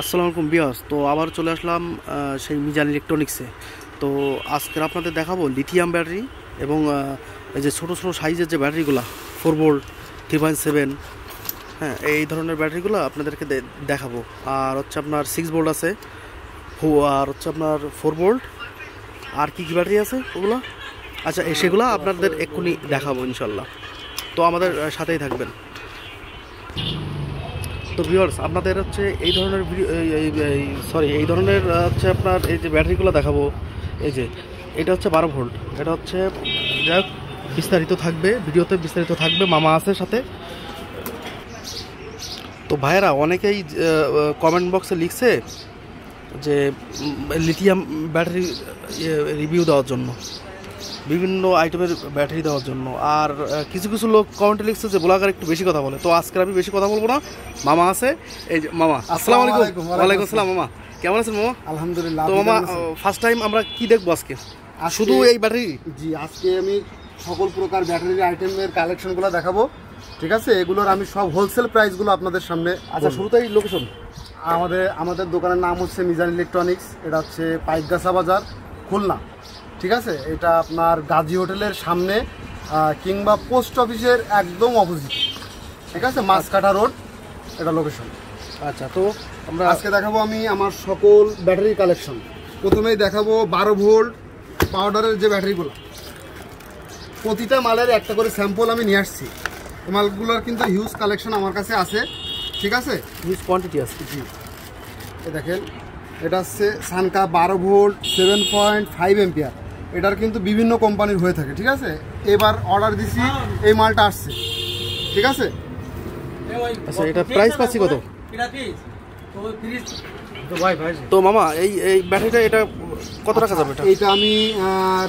আসসালামু আলাইকুম বিয়াস তো আবার চলে আসলাম সেই মিজান ইলেকট্রনিক্সে তো আজকে আপনাদের দেখাবো লিথিয়াম ব্যাটারি এবং এই যে ছোটো ছোটো সাইজের যে ব্যাটারিগুলো four volt three point seven হ্যাঁ এই ধরনের ব্যাটারিগুলো আপনাদেরকে দেখাবো। আর হচ্ছে আপনার সিক্স ভোল্ট আছে আর হচ্ছে আপনার ফোর ভোল্ট আর কী কী ব্যাটারি আছে ওগুলো? আচ্ছা সেগুলো আপনাদের এক্ষুনি দেখাবো ইনশাল্লাহ। তো আমাদের সাথেই থাকবেন। তো ভিউয়ার্স আপনাদের হচ্ছে এই ধরনের সরি এই ধরনের হচ্ছে আপনার এই যে ব্যাটারিগুলো দেখাবো, এই যে, এটা হচ্ছে বারো ভোল্ট, এটা হচ্ছে, যাই বিস্তারিত থাকবে, ভিডিওতে বিস্তারিত থাকবে, মামা আছে সাথে। তো ভাইয়েরা, অনেকেই কমেন্ট বক্সে লিখছে যে লিথিয়াম ব্যাটারি রিভিউ দেওয়ার জন্য। বিভিন্ন আইটেমের ব্যাটারি দেওয়ার জন্য। আর কিছু কিছু লোক কমেন্টে লিখছে যে ব্লগার একটু বেশি কথা বলে। তো আজকে আমি বেশি কথা বলব না। মামা আছে। এই যে মামা আসসালামু আলাইকুম। ওয়ালাইকুম আসসালাম মামা। কেমন আছেন মামা? আলহামদুলিল্লাহ তো মামা ফার্স্ট টাইম আমরা কি দেখব আজকে? আজকে- শুধু এই ব্যাটারি জি আজকে আমি সকল প্রকার ব্যাটারির আইটেমের কালেকশনগুলো দেখাবো। ঠিক আছে? এগুলোর আমি সব হোলসেল প্রাইসগুলো আপনাদের সামনে আচ্ছা শুরুতেই লোকেশন আমাদের আমাদের দোকানের নাম হচ্ছে মিজান ইলেকট্রনিক্স। এটা হচ্ছে পাইকগাছা বাজার খুলনা। ঠিক আছে? এটা আপনার গাজী হোটেলের সামনে কিংবা পোস্ট অফিসের একদম অপোজিট ঠিক আছে? মাছকাটা রোড এটা লোকেশন আচ্ছা তো আমরা আজকে দেখাবো আমি আমার সকল ব্যাটারি কালেকশন। প্রথমেই দেখাবো বারো ভোল্ট পাউডারের যে ব্যাটারিগুলো। প্রতিটা মালের একটা করে স্যাম্পল আমি নিয়ে আসছি। মালগুলোর কিন্তু হিউজ কালেকশন আমার কাছে আছে। ঠিক আছে? হিউজ কোয়ান্টিটি আছে জি। এ দেখেন এটা হচ্ছে সানকা বারো volt seven point five ampere এটার কিন্তু বিভিন্ন কোম্পানির হয়ে থাকে ঠিক আছে? এবার অর্ডার দিছি এই মালটা আসছে ঠিক আছে? আচ্ছা এটা প্রাইস পাচ্ছি কত? তো মামা এই এই ব্যাটারিটা এটা কত টাকা যাবে এটা? আমি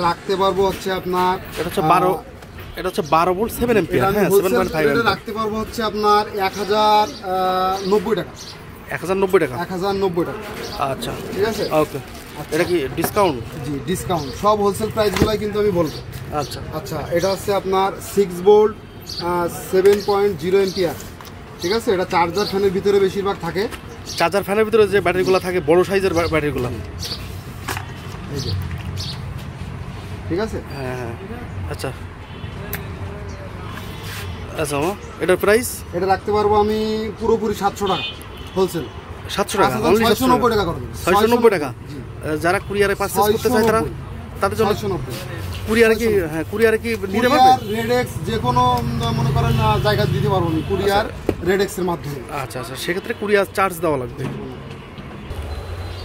রাখতে পারব হচ্ছে আপনার এটা হচ্ছে বারো এটা হচ্ছে বারো ভোল্ট সেভেন এটা হ্যাঁ সেভেন পয়েন্ট ফাইভ রাখতে পারব হচ্ছে আপনার এক হাজার নব্বই টাকা। এক হাজার নব্বই টাকা? এক হাজার নব্বই টাকা। আচ্ছা। ঠিক আছে? ওকে এটা কি ডিসকাউন্ট জি ডিসকাউন্ট সব হোলসেল প্রাইসগুলোই কিন্তু আমি বলব। আচ্ছা। আচ্ছা এটা হচ্ছে আপনার six volt seven point zero ampere ঠিক আছে? এটা চার্জার ফ্যানের ভিতরে বেশিরভাগ থাকে। চার্জার ফ্যানের ভিতরে যে ব্যাটারিগুলো থাকে বড় সাইজের ব্যাটারিগুলো। এই যে। ঠিক আছে? হ্যাঁ হ্যাঁ। আচ্ছা। আচ্ছা মামা এটার প্রাইস এটা রাখতে পারব আমি পুরোপুরি সাতশো টাকা হোলসেল সাতশো টাকা আচ্ছা, ছয়শো নব্বই টাকা। করে ছয়শো নব্বই টাকা? যারা কুরিয়ারে পারচেস করতে চায় তারা তাদের জন্য কুরিয়ারে কি হ্যাঁ কুরিয়ারে কি নিতে পারবে? রেডেক্স যে কোনো মনে করেন আহ, জায়গায় দিতে পারব আমি কুরিয়ার রেডেক্সের মাধ্যমে। আচ্ছা আচ্ছা সেক্ষেত্রে কুরিয়ার চার্জ দেওয়া লাগবে।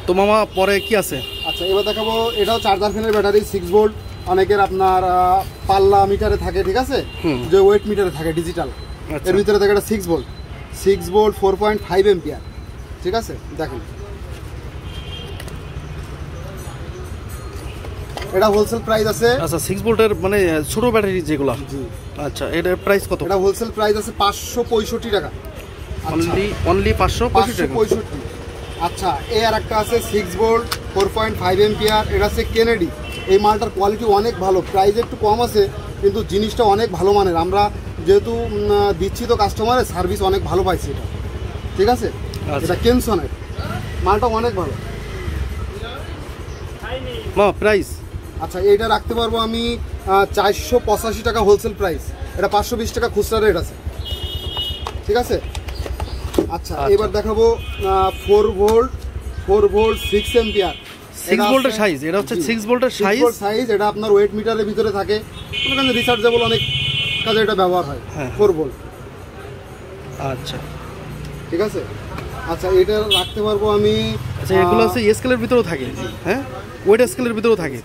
তো মামা পরে কি আছে? আচ্ছা এবার দেখাবো এটাও চার্জার ফ্যানের ব্যাটারি সিক্স ভোল্ট অনেকের আপনার পাল্লা মিটারে থাকে ঠিক আছে? যে ওয়েট মিটারে থাকে ডিজিটাল আচ্ছা। এর ভিতরে থাকে এটা six volt six volt four point five ampere ঠিক আছে? দেখেন। এটা হোলসেল প্রাইস আছে। আচ্ছা সিক্স ভোল্টের মানে ছোট ব্যাটারি যেগুলো। আচ্ছা এটার প্রাইস কত? এটা হোলসেল প্রাইস আছে পাঁচশো পঁয়ষট্টি টাকা। অনলি অনলি পাঁচশো পঁয়ষট্টি পাঁচশো টাকা পঁয়ষট্টি। আচ্ছা এ আর একটা আছে six volt four point five ampere এটা আছে কেনেডি এই মালটার কোয়ালিটি অনেক ভালো প্রাইস একটু কম আছে কিন্তু জিনিসটা অনেক ভালো মানের। আমরা যেহেতু দিচ্ছি তো কাস্টমারের সার্ভিস অনেক ভালো পাইছি এটা। ঠিক আছে? আচ্ছা। এটা কেনসনের মালটা অনেক ভালো। মা প্রাইস আচ্ছা এইটা রাখতে পারব আমি চারশো পঁচাশি টাকা হোলসেল প্রাইস এটা পাঁচশো বিশ টাকা খুচরা রেট আছে। ঠিক আছে? আচ্ছা আচ্ছা। এবার দেখাবো four volt four volt six ampere six ভোল্টের সাইজ এটা হচ্ছে সিক্স ভোল্টের সাইজ সাইজ এটা আপনার ওয়েট মিটারের ভিতরে থাকে। ওখানে রিচার্জেবল অনেক কাজে এটা ব্যবহার হয়। হ্যাঁ। ফোর ভোল্ট আচ্ছা। ঠিক আছে? আচ্ছা এটা রাখতে পারব আমি আচ্ছা এগুলো হচ্ছে স্কেলের ভিতরেও থাকে। হ্যাঁ? ওয়েট স্কেলের ভিতরেও থাকে।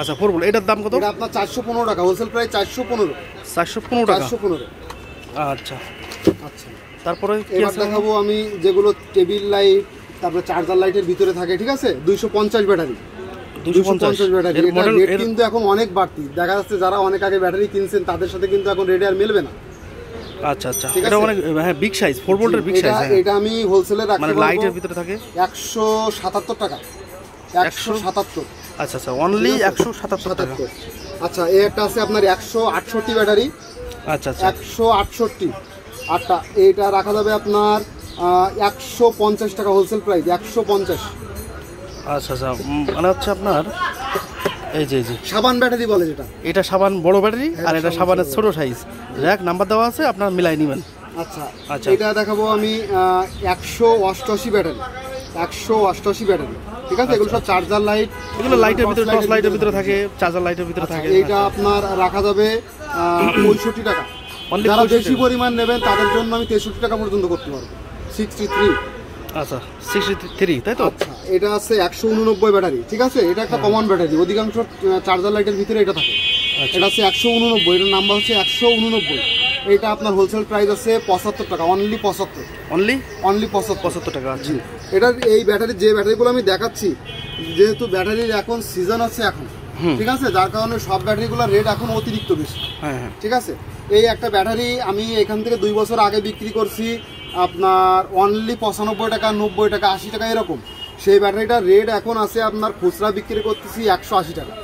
আচ্ছা ফোর ভোল্ট এটার দাম কত? এটা আপনার চারশো পনেরো টাকা হোলসেল প্রাইস চারশো পনেরো। চারশো পনেরো টাকা? চারশো পনেরো। আচ্ছা আচ্ছা। তারপরে কি এবার আছে? দেখাবো আমি যেগুলো টেবিল লাইট তারপরে চার্জার লাইটের ভিতরে থাকে ঠিক আছে? দুইশো পঞ্চাশ ব্যাটারি কিন্তু এখন অনেক বাড়তি। দেখা যাচ্ছে যারা অনেক আগে ব্যাটারি কিনছেন তাদের সাথে কিন্তু এখন রেটে আর মিলবে না। আচ্ছা আচ্ছা। এটা অনেক হ্যাঁ বিগ সাইজ ফোর ভোল্টের বিগ সাইজ এটা আমি হোলসেলে মানে লাইটের ভিতরে থাকে? একশো সাতাত্তর টাকা। একশো সাতাত্তর। আচ্ছা আচ্ছা অনলি একশো সাতাত্তর টাকা। আচ্ছা এই একটা আছে আপনার একশো আটষট্টি ব্যাটারি। আচ্ছা আচ্ছা। একশো আটষট্টি। আটটা এইটা রাখা যাবে আপনার একশো পঞ্চাশ টাকা হোলসেল প্রাইস একশো পঞ্চাশ। আচ্ছা আচ্ছা মানে হচ্ছে আপনার এই যে এই যে। সাবান ব্যাটারি বলে যেটা। এটা সাবান বড় ব্যাটারি আর এটা সাবানের ছোট। ছোট সাইজ র্যাক নাম্বার দেওয়া আছে আপনার মিলাই নেবেন। আচ্ছা আচ্ছা। এটা দেখাবো আমি একশো অষ্টআশি ব্যাটারি। একশো অষ্টআশি ব্যাটারি। ঠিক আছে? এগুলো সব চার্জার লাইট এগুলো লাইটের ভিতরে টর্চ লাইটের ভিতরে। থাকে চার্জার লাইটের ভিতরে থাকে। আচ্ছা, এইটা আপনার রাখা যাবে পঁয়ষট্টি টাকা। যারা বেশি পরিমাণ নেবেন তাদের জন্য আমি তেষট্টি টাকা পর্যন্ত করতে পারব। সিক্সটি থ্রি আচ্ছা সিক্সটি থ্রি তাই তো? আচ্ছা এটা আছে একশো উননব্বই ব্যাটারি ঠিক আছে? এটা একটা কমন ব্যাটারি অধিকাংশ চার্জার লাইটের ভিতরে এটা থাকে। আচ্ছা। এটা আছে একশো উননব্বই এটার নাম্বার হচ্ছে একশো উননব্বই। এটা আপনার হোলসেল প্রাইস আছে পঁচাত্তর টাকা অনলি পঁচাত্তর। অনলি অনলি পঁচাত্তর। পঁচাত্তর টাকা জি। এটার এই ব্যাটারি যে ব্যাটারিগুলো আমি দেখাচ্ছি যেহেতু ব্যাটারির এখন সিজন আছে এখন ঠিক আছে? যার কারণে সব ব্যাটারিগুলোর রেট এখন অতিরিক্ত বেশি। হ্যাঁ হ্যাঁ। ঠিক আছে? এই একটা ব্যাটারি আমি এখান থেকে দুই বছর আগে বিক্রি করছি আপনার অনলি পঁচানব্বই টাকা নব্বই টাকা আশি টাকা এরকম। সেই ব্যাটারিটার রেট এখন আছে আপনার খুচরা বিক্রি করতেছি একশো আশি টাকা।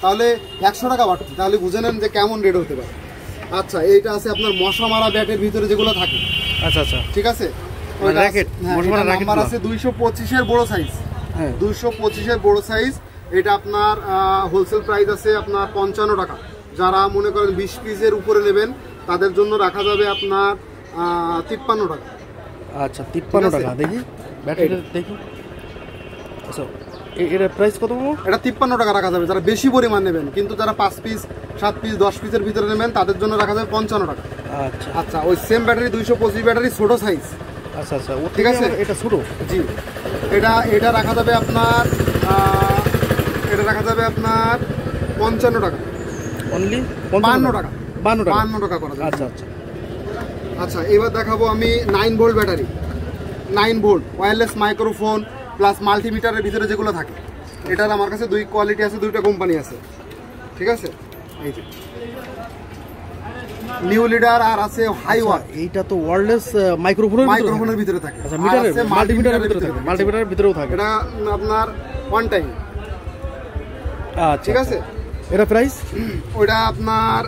তাহলে একশো টাকা বাড়তি। তাহলে বুঝে নেন যে কেমন রেট হতে পারে। আচ্ছা এইটা আছে আপনার মশা মারা ব্যাটের ভিতরে যেগুলো থাকে। আচ্ছা আচ্ছা। ঠিক আছে? মানে মারা racket নাম্বার আছে দুইশো পঁচিশের বড় সাইজ হ্যাঁ। দুইশো পঁচিশের বড় সাইজ এটা আপনার হোলসেল প্রাইস আছে আপনার পঞ্চান্ন টাকা। যারা মনে করেন বিশ পিসের উপরে নেবেন তাদের জন্য রাখা যাবে আপনার তিপ্পান্ন টাকা। আচ্ছা তিপ্পান্ন? টাকা দেখি। ব্যাটারি দেখি। আচ্ছা এ- এটার প্রাইস কত এটা তিপ্পান্ন টাকা রাখা যাবে। যারা বেশি পরিমাণ নেবেন কিন্তু যারা পাঁচ পিস সাত পিস দশ পিসের ভিতরে নেবেন তাদের জন্য রাখা যাবে পঞ্চান্ন টাকা। আচ্ছা। আচ্ছা ওই সেম ব্যাটারি দুইশো পঁচিশ ব্যাটারি ছোটো সাইজ আচ্ছা আচ্ছা ঠিক? আছে? এটা ছোট? জি। এটা এটা রাখা যাবে আপনার এটা রাখা যাবে আপনার পঞ্চান্ন টাকা। অনলি বান্ন টাকা? বান্ন টাকা? বান্ন টাকা করা আচ্ছা আচ্ছা। আচ্ছা এবার দেখাবো আমি nine volt battery nine volt wireless microphone plus মাল্টিমিটারের ভিতরে যেগুলো থাকে এটার আমার কাছে দুই কোয়ালিটি আছে দুইটা কোম্পানি আছে। ঠিক আছে? এই যে। নিউ লিডার আর আছে হাইওয়ার এইটা তো ওয়ারলেস মাইক্রোফোনের মাইক্রোফোনের ভিতরে থাকে? আচ্ছা মিটারের আছে মাল্টিমিটারের ভিতরে থাকে। মাল্টিমিটারের ভিতরেও থাকে। এটা আপনার ওয়ান টাইম আচ্ছা ঠিক আছে? এটা প্রাইস ওইটা আপনার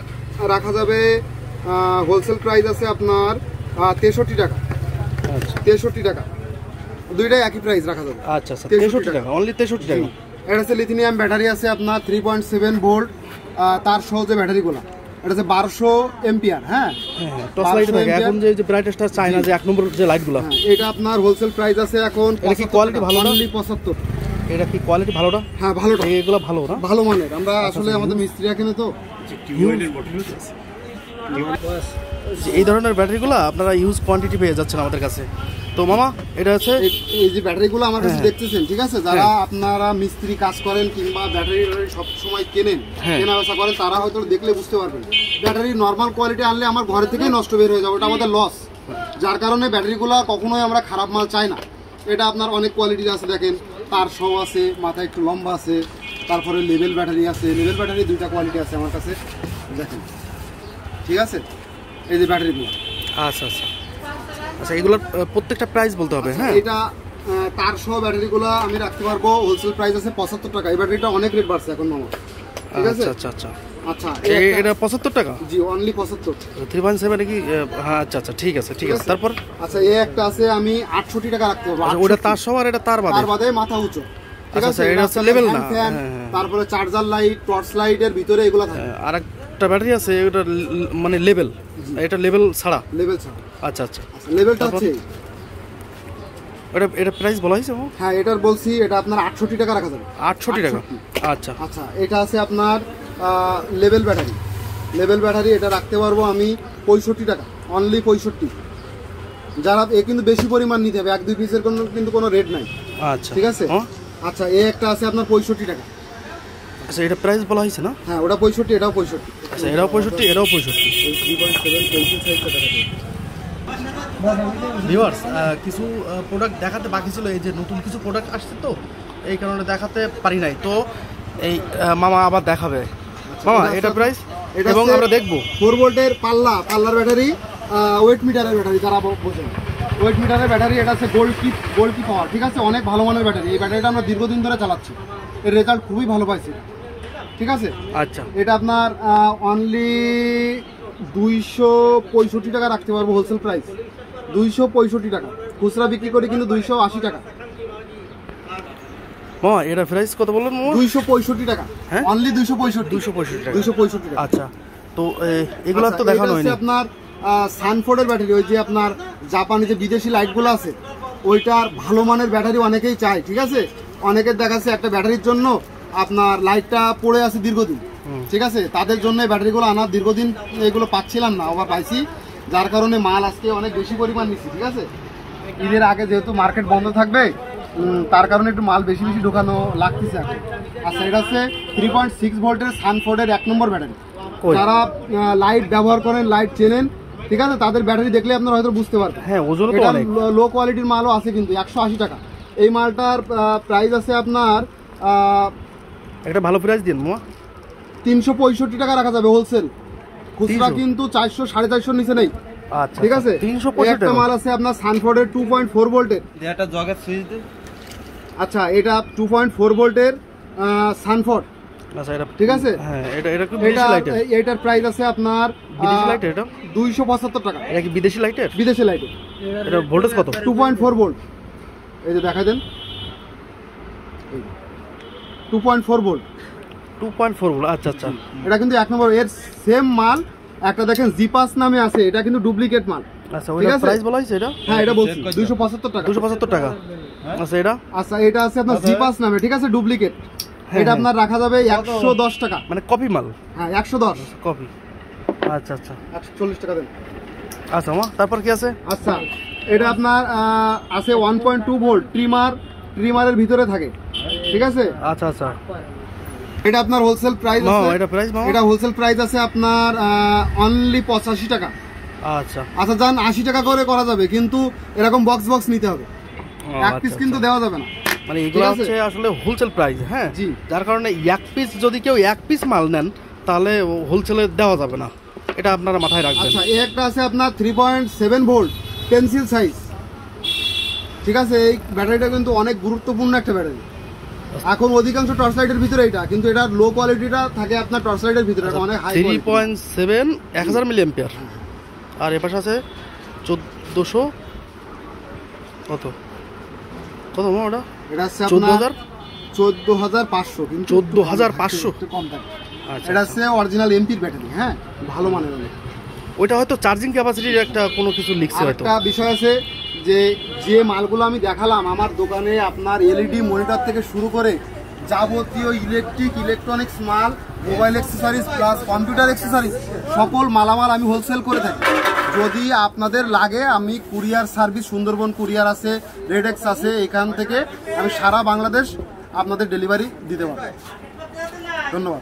রাখা যাবে হোলসেল প্রাইস আছে আপনার তেষট্টি টাকা। আচ্ছা। তেষট্টি টাকা। দুইটাই একই প্রাইস রাখা যাবে। আচ্ছা আচ্ছা 63 তেষট্টি টাকা। অনলি তেষট্টি টাকা। এটা হচ্ছে লিথিনিয়াম ব্যাটারি আছে আপনার থ্রি পয়েন্ট সেভেন ভোল্ট তার সহ যে ব্যাটারিগুলো এটা হচ্ছে বারোশো এমপিআর হ্যাঁ? হ্যাঁ টর্চ লাইট থাকে। এখন যে যে ব্রাইটেস্টটা চাই না যে এক নম্বর যে লাইটগুলো হ্যাঁ, এটা আপনার হোলসেল প্রাইস আছে এখন এটা কি কোয়ালিটি ভালো না? অনলি পঁচাত্তর। এটা কি কোয়ালিটি ভালোটা হ্যাঁ ভালোটা এগুলো ভালো না? ভালো মানের। আমরা আসলে আমাদের মিস্ত্রি এখানে তো এই ধরনের ব্যাটারিগুলো আপনারা ইউজ কোয়ান্টিটি পেয়ে যাচ্ছেন আমাদের কাছে। তো মামা এটা হচ্ছে এই- যে ব্যাটারিগুলো আমার কাছে হ্যাঁ। দেখতেছেন ঠিক আছে? যারা আপনারা মিস্ত্রি কাজ করেন কিংবা ব্যাটারি সব সময় কেনেন হ্যাঁ। কেনা বেচা করেন তারা হয়তো দেখলে বুঝতে পারবেন। ব্যাটারি নর্মাল কোয়ালিটি আনলে আমার ঘরে থেকেই নষ্ট বের হয়ে যাবে ওটা আমাদের লস যার কারণে ব্যাটারিগুলো কখনোই আমরা খারাপ মাল চাই না। এটা আপনার অনেক কোয়ালিটির আছে দেখেন। তার সহ আছে মাথায় একটু লম্বা আছে তারপরে লেভেল ব্যাটারি আছে। লেভেল ব্যাটারি দুইটা কোয়ালিটি আছে আমার কাছে। দেখেন। ঠিক আছে? এই যে ব্যাটারিগুলো। আচ্ছা আচ্ছা। আচ্ছা এগুলোর প্রত্যেকটা প্রাইস বলতে হবে হ্যাঁ? এটা তার সহ ব্যাটারিগুলো আমি রাখতে পারব। হোলসেল প্রাইস আছে পঁচাত্তর টাকা। এই ব্যাটারিটা অনেক রেট বাড়ছে এখন মামা। ঠিক আছে? আচ্ছা আচ্ছা আচ্ছা। আচ্ছা এ- এটা পঁচাত্তর টাকা? জি অনলি পঁচাত্তর। থ্রি পয়েন্ট সেভেন কি হ্যাঁ আচ্ছা আচ্ছা ঠিক আছে ঠিক আছে। তারপর? আচ্ছা এই একটা আছে আমি আটষট্টি টাকা রাখতে পারব। আচ্ছা, ওটা তার সহ আর এটা তার বাদে? তার বাদে মাথা উঁচু। ঠিক আচ্ছা, আছে? আচ্ছা, এটা হচ্ছে হচ্ছে না। হ্যাঁ, হ্যাঁ। তারপরে চার্জার লাইট টর্চ লাইটের ভিতরে এগুলো থাকে। আর একটা ব্যাটারি আছে এটা ল- মানে লেভেল এটা লেভেল ছাড়া? লেভেল ছাড়া। আচ্ছা আচ্ছা। আচ্ছা লেভেলটা এই। এটা এটা প্রাইস বলা হয়েছে হ্যাঁ এটার বলছি এটা আপনার আটষট্টি টাকা রাখা যাবে। আটষট্টি টাকা? আচ্ছা। আচ্ছা এটা আছে আপনার লেভেল ব্যাটারি। লেভেল ব্যাটারি এটা রাখতে পারব আমি পঁয়ষট্টি টাকা অনলি পঁয়ষট্টি। যারা এ কিন্তু বেশি পরিমাণ নিতে হবে এক দুই পিসের কোনো কিন্তু কোনো রেট নাই। আচ্ছা। ঠিক আছে? হ্যাঁ? আচ্ছা এ একটা আছে আপনার পঁয়ষট্টি টাকা। আচ্ছা এটা প্রাইস বলা হয়েছে না? হ্যাঁ ওটা পঁয়ষট্টি এটাও পঁয়ষট্টি। আচ্ছা এটাও পঁয়ষট্টি এটাও পঁয়ষট্টি। ভিউয়ার্স কিছু প্রোডাক্ট দেখাতে বাকি ছিল এই যে নতুন কিছু প্রোডাক্ট আসছে তো এই কারণে দেখাতে পারি নাই। তো এই মামা আবার দেখাবে। মামা এটা প্রাইস এটা এবং আমরা দেখব। ফোর ভোল্টের পাল্লা পাল্লার ব্যাটারি ওয়েট মিটারের ব্যাটারি যারা বোঝেন। ওয়েট মিটারের ব্যাটারি এটা আছে গোল্ড কি গোল্ড কি পাওয়ার ঠিক আছে? অনেক ভালো মানের ব্যাটারি। এই ব্যাটারিটা আমরা দীর্ঘদিন ধরে চালাচ্ছি। এর রেজাল্ট খুবই ভালো পাইছি। ঠিক আছে? আচ্ছা। এটা আপনার অনলি দুইশো পঁয়ষট্টি টাকা রাখতে পারব হোলসেল প্রাইস দুইশো পঁয়ষট্টি টাকা। খুচরা বিক্রি করে কিন্তু দুইশো আশি টাকা। মামা এটা প্রাইস কত বললেন মামা দুইশো পঁয়ষট্টি টাকা। হ্যাঁ? অনলি দুইশো পঁয়ষট্টি। দুশো পঁয়ষট্টি টাকা। দুইশো পঁয়ষট্টি টাকা। আচ্ছা তো এগুলো আচ্ছা, তো দেখানো হয়নি। আপনার সানফোর্ডের ব্যাটারি ওই যে আপনার জাপানি যে বিদেশি লাইটগুলো আছে ওইটার ভালো মানের ব্যাটারি অনেকেই চায় ঠিক আছে? অনেকের দেখাচ্ছে একটা ব্যাটারির জন্য আপনার লাইটটা পড়ে আছে দীর্ঘদিন। ঠিক আছে? তাদের জন্য ব্যাটারিগুলো আনার দীর্ঘদিন এগুলো পাচ্ছিলাম না আবার পাইছি। যার কারণে মাল আজকে অনেক বেশি পরিমাণ নিচ্ছি ঠিক আছে? ঈদের আগে যেহেতু মার্কেট বন্ধ থাকবে তার কারণে একটু মাল বেশি বেশি ঢোকানো লাগতেছে এখন। আচ্ছা এটা হচ্ছে থ্রি পয়েন্ট সিক্স ভোল্টের সানফোর্ডের এক নম্বর ব্যাটারি? যারা লাইট ব্যবহার করেন লাইট চেনেন ঠিক আছে? তাদের ব্যাটারি দেখলে আপনারা হয়তো বুঝতে পারবেন। হ্যাঁ ওজন লো কোয়ালিটির মালও আছে কিন্তু একশো আশি টাকা। এই মালটার প্রাইস আছে আপনার একটা ভালো প্রাইস দিন মামা তিনশো পঁয়ষট্টি টাকা রাখা যাবে হোলসেল খুচরা কিন্তু চারশো সাড়ে চারশোর নিচে নেই। আচ্ছা ঠিক আছে? তিনশো একটা মাল আছে আপনার সানফোর্ডের টু পয়েন্ট ফোর ভোল্টের একটা জগের সুইচ আচ্ছা এটা টু পয়েন্ট ফোর ভোল্টের সানফোর্ড ঠিক আছে? হ্যাঁ এটা এটা কি এটা বিদেশি লাইটের এই- এটার প্রাইস আছে আপনার বিদেশি লাইটের এটা? দুইশো পঁচাত্তর টাকা। এটা কি বিদেশি লাইটের বিদেশি লাইটের এটা ভোল্টেজ কত? টু পয়েন্ট ফোর ভোল্ট এই যে দেখা দেন। Two point four volt two point four আচ্ছা আচ্ছা। এটা কিন্তু এক নম্বর এর সেম মাল একটা দেখেন জিপাস নামে আছে এটা কিন্তু ডুপ্লিকেট মাল। আচ্ছা ওইটা প্রাইস বলা হয়েছে এটা? হ্যাঁ এটা বলছি Check করে দুইশো পঁচাত্তর টাকা। দুশো পঁচাত্তর টাকা। আচ্ছা এটা? আচ্ছা এটা আছে আপনার জিপাস নামে ঠিক আছে? ডুপ্লিকেট এটা। আপনার রাখা যাবে একশো দশ টাকা। মানে কপি মাল? হ্যাঁ একশো দশ। কপি আচ্ছা আচ্ছা। একশো চল্লিশ টাকা দেন। আচ্ছা মা তারপর কি আছে? আচ্ছা এটা আপনার আছে one point two volt trimmer ট্রিমারের ভিতরে থাকে। ঠিক আছে? আচ্ছা আচ্ছা। এটা আপনার হোলসেল প্রাইস আছে। এটা প্রাইস এটা হোলসেল প্রাইস আছে আপনার অনলি পঁচাশি টাকা। আচ্ছা। আচ্ছা যান আশি টাকা করে করা যাবে কিন্তু এরকম বক্স বক্স নিতে হবে। এক আচ্ছা, পিস কিন্তু আচ্ছা। দেওয়া যাবে না। মানে এগুলো? হচ্ছে আসলে হোলসেল প্রাইস হ্যাঁ? জি। যার কারণে এক পিস যদি কেউ এক পিস মাল নেন তাহলে হোলসেলে দেওয়া যাবে না। এটা আপনারা মাথায় রাখবেন। আচ্ছা এই একটা আছে আপনার three point seven volt pencil size ঠিক আছে? এই ব্যাটারিটা কিন্তু অনেক গুরুত্বপূর্ণ একটা ব্যাটারি এখন অধিকাংশ টর্চ লাইটের ভিতরে এটা কিন্তু এটার লো কোয়ালিটিটা থাকে আপনার টর্চ লাইটের ভিতরে এটা অনেক হাই থ্রি পয়েন্ট সেভেন এক হাজার মিলি এম্পিয়ার আর এ পাশে আছে চোদ্দোশো কত? কত ওটা? এটা হচ্ছে চোদ্দ হাজার? চোদ্দ হাজার পাঁচশো কিন্তু 14,500 একটু কম থাকে। আচ্ছা। এটা হচ্ছে অরিজিনাল এমপির ব্যাটারি হ্যাঁ? ভালো মানের। ওইটা হয়তো চার্জিং ক্যাপাসিটির একটা কোনো কিছু লিখছে হয়তো। আরেকটা বিষয় আছে যে যে মালগুলো আমি দেখালাম, আমার দোকানে আপনার এলইডি মনিটর থেকে শুরু করে যাবতীয় ইলেকট্রিক, ইলেকট্রনিক্স মাল, mobile accessories plus computer accessories সকল মালামাল আমি হোলসেল করে থাকি। যদি আপনাদের লাগে, আমি কুরিয়ার সার্ভিস সুন্দরবন কুরিয়ার আছে রেডেক্স আছে, এখান থেকে আমি সারা বাংলাদেশ আপনাদের ডেলিভারি দিতে পারব। ধন্যবাদ।